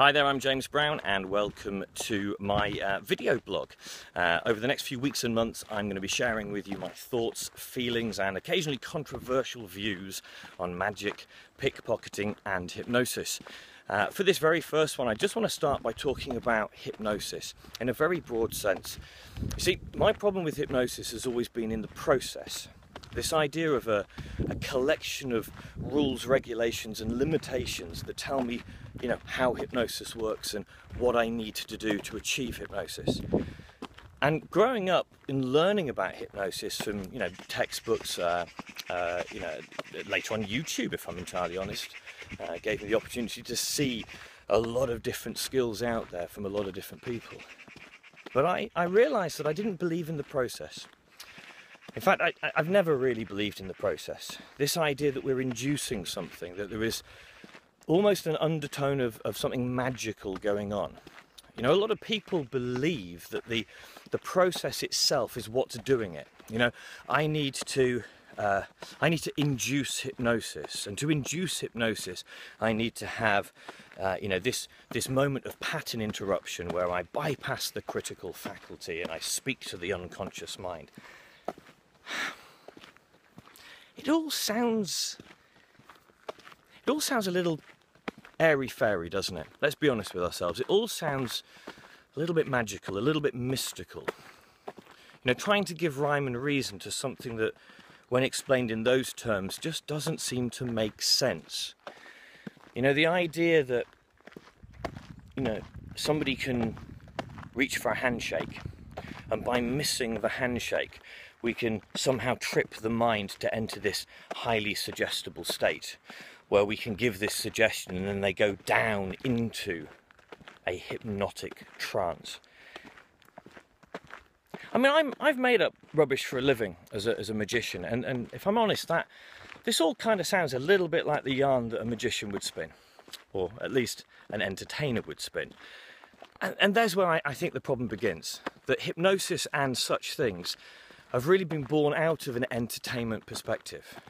Hi there, I'm James Brown and welcome to my uh, video blog. Uh, over the next few weeks and months I'm going to be sharing with you my thoughts, feelings and occasionally controversial views on magic, pickpocketing and hypnosis. Uh, for this very first one I just want to start by talking about hypnosis in a very broad sense. You see, my problem with hypnosis has always been in the process. This idea of a, a collection of rules, regulations, and limitations that tell me, you know, how hypnosis works and what I need to do to achieve hypnosis. And growing up and learning about hypnosis from, you know, textbooks, uh, uh, you know, later on YouTube, if I'm entirely honest, uh, gave me the opportunity to see a lot of different skills out there from a lot of different people. But I, I realised that I didn't believe in the process. In fact, I, have never really believed in the process. This idea that we're inducing something, that there is almost an undertone of, of something magical going on. You know, a lot of people believe that the, the process itself is what's doing it. You know, I need to uh, I need to induce hypnosis, and to induce hypnosis, I need to have, uh, you know, this this moment of pattern interruption where I bypass the critical faculty and I speak to the unconscious mind. It all sounds. It all sounds a little airy fairy, doesn't it? Let's be honest with ourselves. It all sounds a little bit magical, a little bit mystical. You know, trying to give rhyme and reason to something that, when explained in those terms, just doesn't seem to make sense. You know, the idea that, you know, somebody can reach for a handshake and by missing the handshake, we can somehow trip the mind to enter this highly suggestible state where we can give this suggestion and then they go down into a hypnotic trance. I mean, I'm, I've made up rubbish for a living as a, as a magician, and, and if I'm honest, that this all kind of sounds a little bit like the yarn that a magician would spin, or at least an entertainer would spin. And, and there's where I, I think the problem begins that hypnosis and such things have really been born out of an entertainment perspective.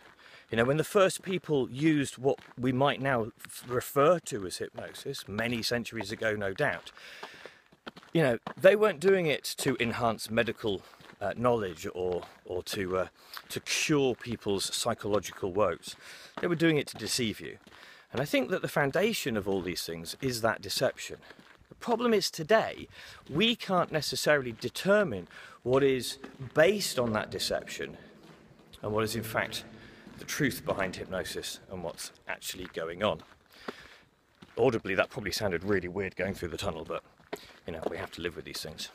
You know, when the first people used what we might now refer to as hypnosis, many centuries ago, no doubt, you know, they weren't doing it to enhance medical uh, knowledge or or to uh, to cure people's psychological woes. They were doing it to deceive you. And I think that the foundation of all these things is that deception problem is today, we can't necessarily determine what is based on that deception and what is in fact the truth behind hypnosis and what's actually going on. Audibly, that probably sounded really weird going through the tunnel, but you know, we have to live with these things.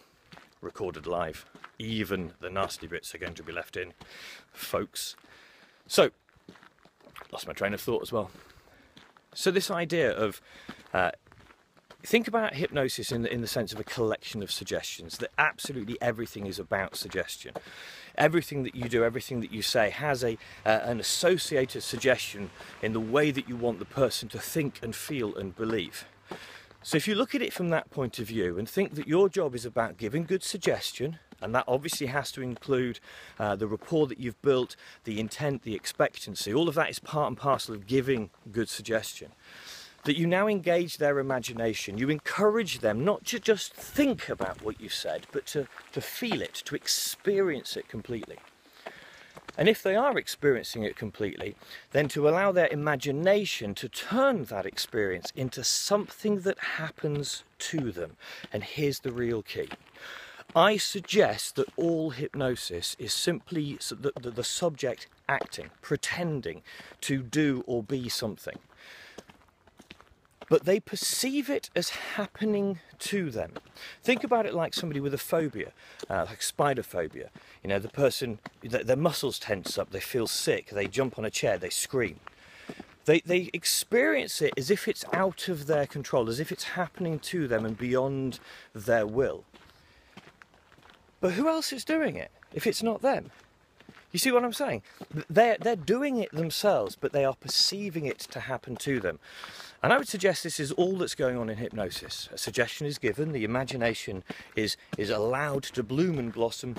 Recorded live. Even the nasty bits are going to be left in, folks. So, lost my train of thought as well. So, this idea of uh, think about hypnosis in the, in the sense of a collection of suggestions, that absolutely everything is about suggestion. Everything that you do, everything that you say has a, uh, an associated suggestion in the way that you want the person to think and feel and believe. So if you look at it from that point of view and think that your job is about giving good suggestion, and that obviously has to include uh, the rapport that you've built, the intent, the expectancy, all of that is part and parcel of giving good suggestion that you now engage their imagination. You encourage them not to just think about what you said, but to, to feel it, to experience it completely. And if they are experiencing it completely, then to allow their imagination to turn that experience into something that happens to them. And here's the real key. I suggest that all hypnosis is simply the, the, the subject acting, pretending to do or be something but they perceive it as happening to them. Think about it like somebody with a phobia, uh, like spider phobia. You know, the person, their muscles tense up, they feel sick, they jump on a chair, they scream. They, they experience it as if it's out of their control, as if it's happening to them and beyond their will. But who else is doing it if it's not them? You see what I'm saying? They're, they're doing it themselves, but they are perceiving it to happen to them. And I would suggest this is all that's going on in hypnosis. A suggestion is given, the imagination is, is allowed to bloom and blossom,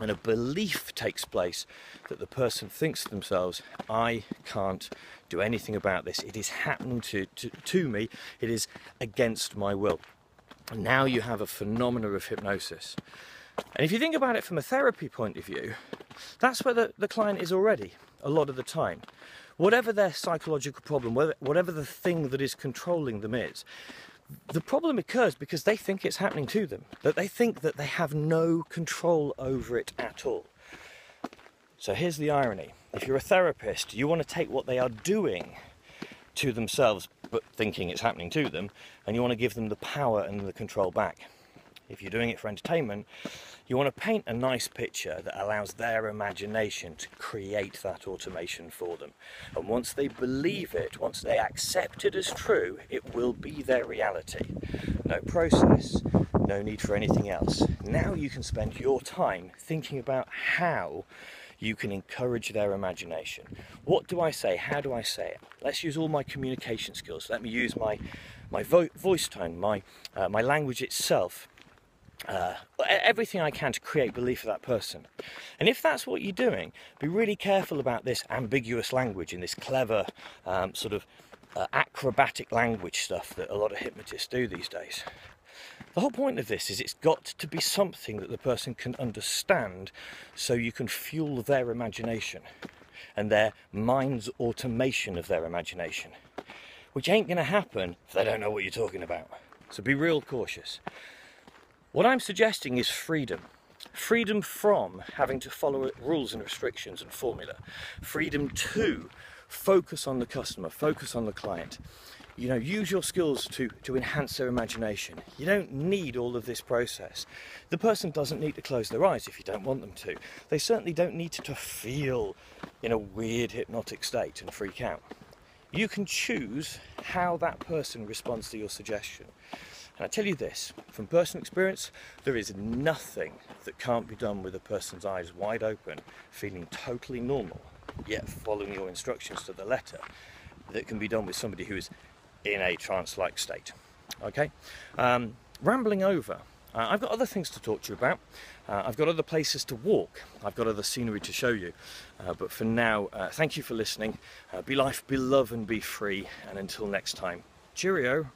and a belief takes place that the person thinks to themselves, I can't do anything about this. It is happening to, to, to me, it is against my will. And now you have a phenomena of hypnosis. And if you think about it from a therapy point of view, that's where the, the client is already a lot of the time. Whatever their psychological problem, whatever the thing that is controlling them is, the problem occurs because they think it's happening to them, that they think that they have no control over it at all. So here's the irony if you're a therapist, you want to take what they are doing to themselves, but thinking it's happening to them, and you want to give them the power and the control back. If you're doing it for entertainment, you want to paint a nice picture that allows their imagination to create that automation for them. And once they believe it, once they accept it as true, it will be their reality. No process, no need for anything else. Now you can spend your time thinking about how you can encourage their imagination. What do I say? How do I say it? Let's use all my communication skills. Let me use my, my vo voice tone, my, uh, my language itself uh, everything I can to create belief for that person. And if that's what you're doing, be really careful about this ambiguous language and this clever um, sort of uh, acrobatic language stuff that a lot of hypnotists do these days. The whole point of this is it's got to be something that the person can understand so you can fuel their imagination and their mind's automation of their imagination, which ain't going to happen if they don't know what you're talking about. So be real cautious. What I'm suggesting is freedom. Freedom from having to follow rules and restrictions and formula. Freedom to focus on the customer, focus on the client. You know, use your skills to, to enhance their imagination. You don't need all of this process. The person doesn't need to close their eyes if you don't want them to. They certainly don't need to, to feel in a weird hypnotic state and freak out. You can choose how that person responds to your suggestion. And I tell you this, from personal experience, there is nothing that can't be done with a person's eyes wide open, feeling totally normal, yet following your instructions to the letter, that can be done with somebody who is in a trance-like state. Okay? Um, rambling over, uh, I've got other things to talk to you about. Uh, I've got other places to walk. I've got other scenery to show you. Uh, but for now, uh, thank you for listening. Uh, be life, be love, and be free. And until next time, cheerio.